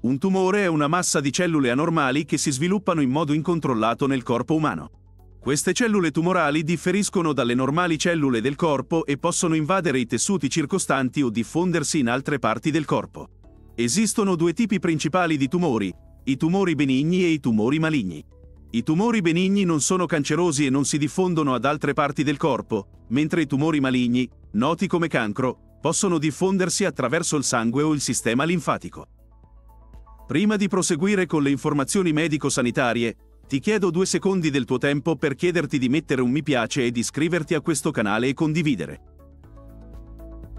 Un tumore è una massa di cellule anormali che si sviluppano in modo incontrollato nel corpo umano. Queste cellule tumorali differiscono dalle normali cellule del corpo e possono invadere i tessuti circostanti o diffondersi in altre parti del corpo. Esistono due tipi principali di tumori, i tumori benigni e i tumori maligni. I tumori benigni non sono cancerosi e non si diffondono ad altre parti del corpo, mentre i tumori maligni, noti come cancro, possono diffondersi attraverso il sangue o il sistema linfatico. Prima di proseguire con le informazioni medico-sanitarie, ti chiedo due secondi del tuo tempo per chiederti di mettere un mi piace ed iscriverti a questo canale e condividere.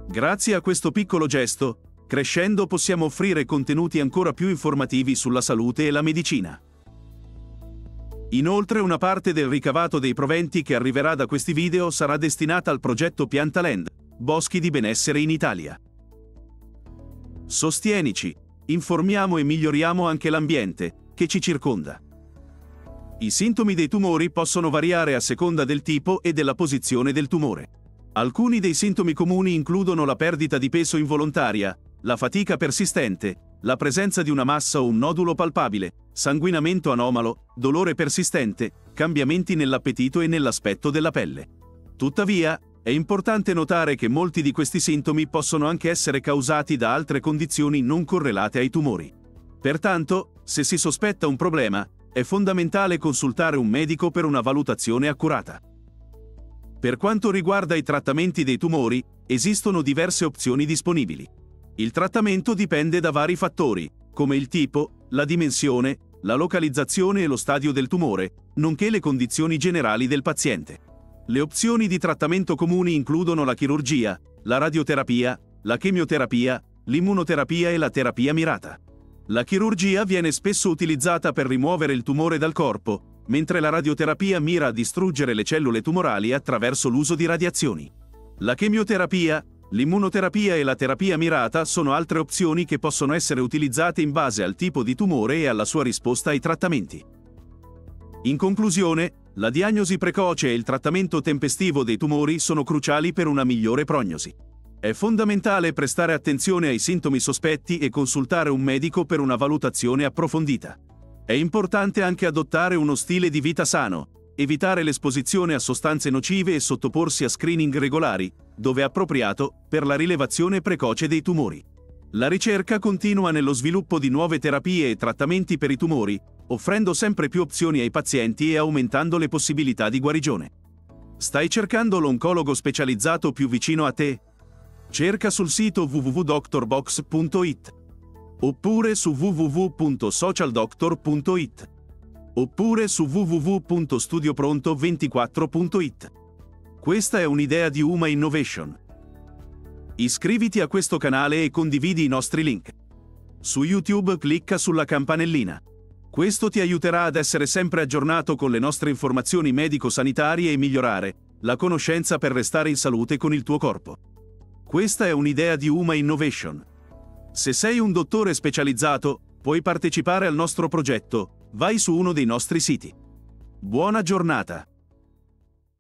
Grazie a questo piccolo gesto, crescendo possiamo offrire contenuti ancora più informativi sulla salute e la medicina. Inoltre una parte del ricavato dei proventi che arriverà da questi video sarà destinata al progetto Piantaland, Boschi di benessere in Italia. Sostienici, informiamo e miglioriamo anche l'ambiente che ci circonda. I sintomi dei tumori possono variare a seconda del tipo e della posizione del tumore. Alcuni dei sintomi comuni includono la perdita di peso involontaria, la fatica persistente, la presenza di una massa o un nodulo palpabile, sanguinamento anomalo, dolore persistente, cambiamenti nell'appetito e nell'aspetto della pelle. Tuttavia, è importante notare che molti di questi sintomi possono anche essere causati da altre condizioni non correlate ai tumori. Pertanto, se si sospetta un problema, è fondamentale consultare un medico per una valutazione accurata. Per quanto riguarda i trattamenti dei tumori, esistono diverse opzioni disponibili. Il trattamento dipende da vari fattori, come il tipo, la dimensione, la localizzazione e lo stadio del tumore, nonché le condizioni generali del paziente. Le opzioni di trattamento comuni includono la chirurgia, la radioterapia, la chemioterapia, l'immunoterapia e la terapia mirata. La chirurgia viene spesso utilizzata per rimuovere il tumore dal corpo, mentre la radioterapia mira a distruggere le cellule tumorali attraverso l'uso di radiazioni. La chemioterapia, L'immunoterapia e la terapia mirata sono altre opzioni che possono essere utilizzate in base al tipo di tumore e alla sua risposta ai trattamenti. In conclusione, la diagnosi precoce e il trattamento tempestivo dei tumori sono cruciali per una migliore prognosi. È fondamentale prestare attenzione ai sintomi sospetti e consultare un medico per una valutazione approfondita. È importante anche adottare uno stile di vita sano, evitare l'esposizione a sostanze nocive e sottoporsi a screening regolari, dove appropriato, per la rilevazione precoce dei tumori. La ricerca continua nello sviluppo di nuove terapie e trattamenti per i tumori, offrendo sempre più opzioni ai pazienti e aumentando le possibilità di guarigione. Stai cercando l'oncologo specializzato più vicino a te? Cerca sul sito www.doctorbox.it oppure su www.socialdoctor.it oppure su www.studiopronto24.it. Questa è un'idea di Uma Innovation. Iscriviti a questo canale e condividi i nostri link. Su YouTube clicca sulla campanellina. Questo ti aiuterà ad essere sempre aggiornato con le nostre informazioni medico-sanitarie e migliorare la conoscenza per restare in salute con il tuo corpo. Questa è un'idea di Uma Innovation. Se sei un dottore specializzato, puoi partecipare al nostro progetto, vai su uno dei nostri siti. Buona giornata!